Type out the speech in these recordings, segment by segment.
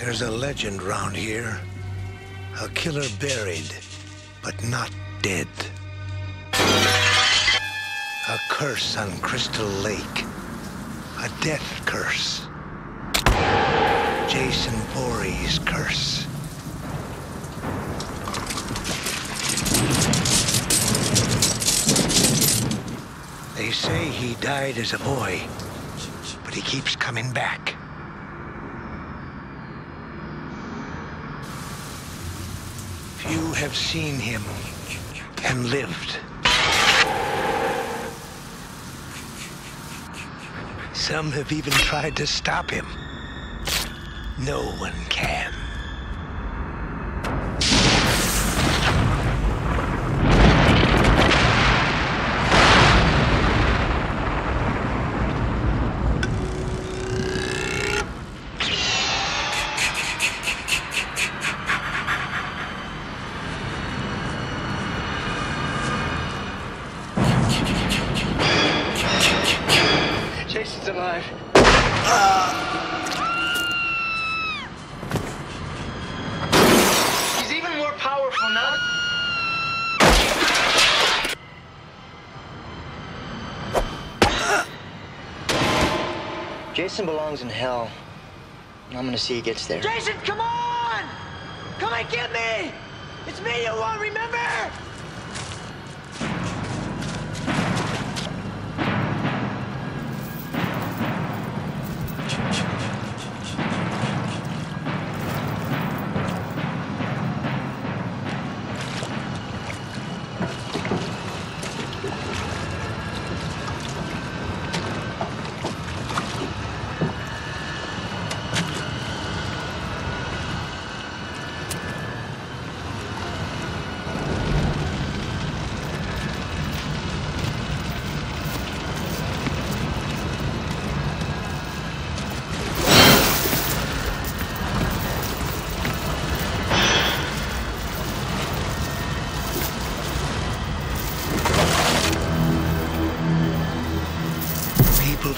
There's a legend round here. A killer buried, but not dead. A curse on Crystal Lake. A death curse. Jason Voorhees' curse. They say he died as a boy, but he keeps coming back. Few have seen him and lived. Some have even tried to stop him. No one can. Jason's. He's even more powerful now. Jason belongs in hell. I'm gonna see he gets there. Jason, come on! Come and get me! It's me you want, remember?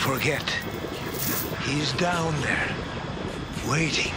forget. He's down there, waiting.